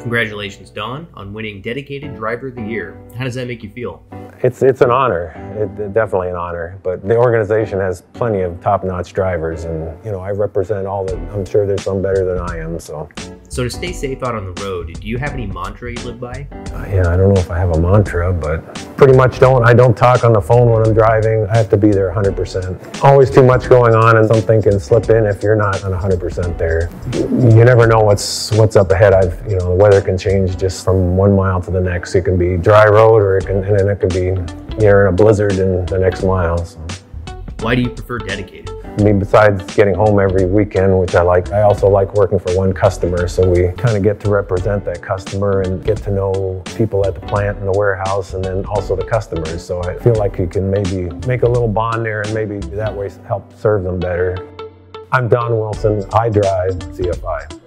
Congratulations, Don, on winning Dedicated Driver of the Year. How does that make you feel? It's it's an honor, it, definitely an honor. But the organization has plenty of top-notch drivers, and you know I represent all the. I'm sure there's some better than I am. So. So to stay safe out on the road, do you have any mantra you live by? Uh, yeah, I don't know if I have a mantra, but pretty much don't. I don't talk on the phone when I'm driving. I have to be there 100%. Always too much going on, and something can slip in if you're not on 100% there. You never know what's what's up ahead. I've you know the weather can change just from one mile to the next. It can be dry road, or it can and then it could be you're in a blizzard in the next mile. So. Why do you prefer dedicated? I mean, besides getting home every weekend, which I like, I also like working for one customer. So we kind of get to represent that customer and get to know people at the plant and the warehouse and then also the customers. So I feel like you can maybe make a little bond there and maybe that way help serve them better. I'm Don Wilson. I drive CFI.